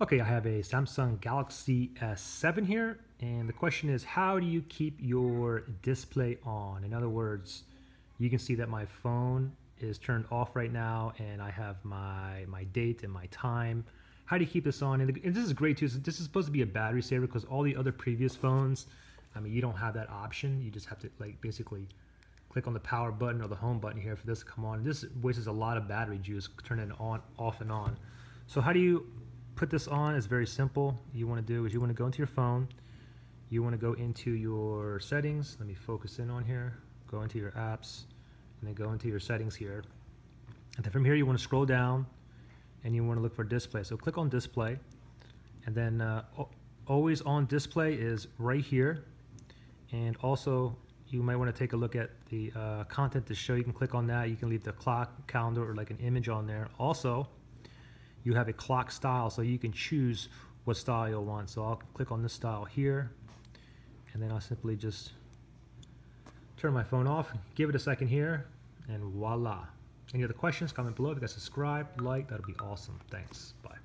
Okay, I have a Samsung Galaxy S7 here, and the question is how do you keep your display on? In other words, you can see that my phone is turned off right now and I have my, my date and my time. How do you keep this on? And, this is great too. This is supposed to be a battery saver because all the other previous phones, I mean, you don't have that option. You just have to like basically click on the power button or the home button here for this to come on. This wastes a lot of battery juice, turning it on, off and on. So how do you put this on is very simple. You want to do is you want to go into your phone. You want to go into your settings. Let me focus in on here. Go into your apps and then go into your settings here. And then from here you want to scroll down and you want to look for display. So click on display and then uh, always on display is right here. And also you might want to take a look at the uh, content to show. You can click on that. You can leave the clock, calendar, or like an image on there. Also, you have a clock style so you can choose what style you'll want. So I'll click on this style here and then I'll simply just turn my phone off, give it a second here, and voila. Any other questions, comment below. If you guys subscribe, like, that'll be awesome. Thanks. Bye.